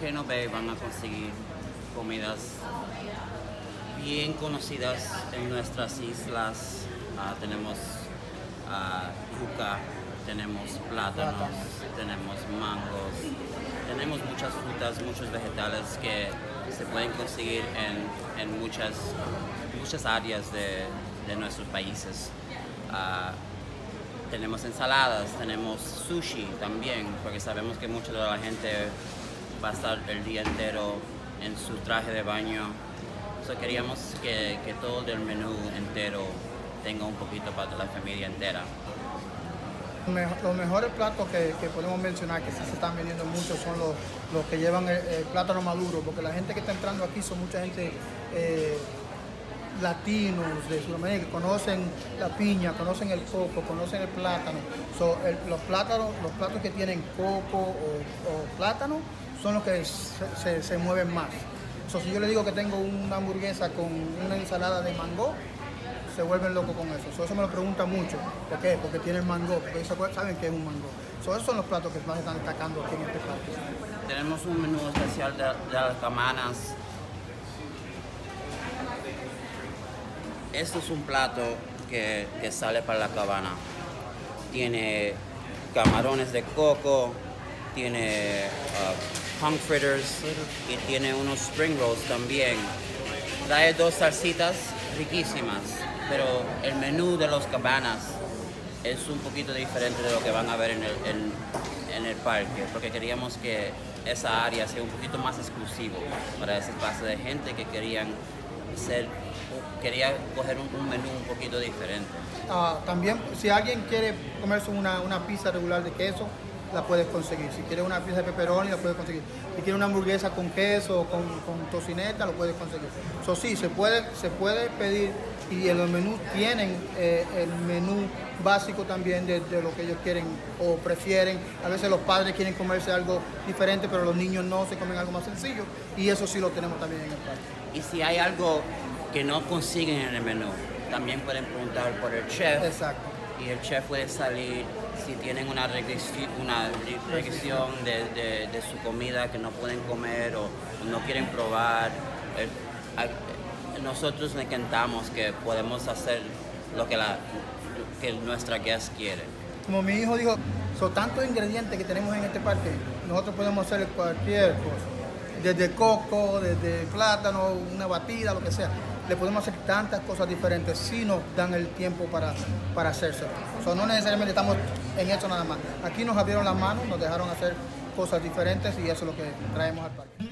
Volcano Bay van a conseguir comidas bien conocidas en nuestras islas. Ah, tenemos yuca, tenemos plátanos, tenemos mangos, tenemos muchas frutas, muchos vegetales que se pueden conseguir en, en muchas, muchas áreas de, de nuestros países. Ah, tenemos ensaladas, tenemos sushi también, porque sabemos que mucha de la gente estar el día entero en su traje de baño. So queríamos que, que todo el menú entero tenga un poquito para la familia entera. Los mejores platos que, que, podemos mencionar, que sí se están vendiendo mucho, son los, los que llevan el, el, plátano maduro, porque la gente que está entrando aquí son mucha gente eh, latinos de Sudamérica que conocen la piña, conocen el coco, conocen el plátano. So, el, los plátanos, los platos que tienen coco o, plátano son los que se, mueven más. So, si yo le digo que tengo una hamburguesa con una ensalada de mango, se vuelven locos con eso. So, eso me lo preguntan mucho. ¿Por qué? Porque tienen mango, porque saben que es un mango. So, esos son los platos que más están destacando aquí en este parque. Tenemos un menú especial de, de las camanas. Este es un plato que, que sale para la cabana. Tiene camarones de coco, tiene uh, fritters y tiene unos spring rolls también. Trae dos salsitas riquísimas, pero el menú de los cabanas es un poquito diferente de lo que van a ver en el, en, el parque, porque queríamos que esa área sea un poquito más exclusivo para ese espacio de gente que querían ser, quería coger un, menú un poquito diferente. Uh, también, si alguien quiere comerse una, una pizza regular de queso, la puedes conseguir. Si quieres una pizza de pepperoni, la puedes conseguir. Si quieres una hamburguesa con queso, con, con tocineta, lo puedes conseguir. Eso sí, se puede, se puede pedir y en los menús tienen eh, el menú básico también de, de, lo que ellos quieren o prefieren. A veces los padres quieren comerse algo diferente, pero los niños no se comen algo más sencillo y eso sí lo tenemos también en el parque. Y si hay algo que no consiguen en el menú, también pueden preguntar por el chef. Exacto. Y el chef puede salir si tienen una regresión, una regresión de, de, su comida que no pueden comer o, no quieren probar. A, nosotros encantamos que podemos hacer lo que, la, que nuestra guest quiere. Como mi hijo dijo, son tantos ingredientes que tenemos en este parque, nosotros podemos hacer cualquier cosa. Desde coco, desde plátano, una batida, lo que sea le podemos hacer tantas cosas diferentes si nos dan el tiempo para, para sea, no necesariamente estamos en eso nada más. Aquí nos abrieron las manos, nos dejaron hacer cosas diferentes y eso es lo que traemos al parque.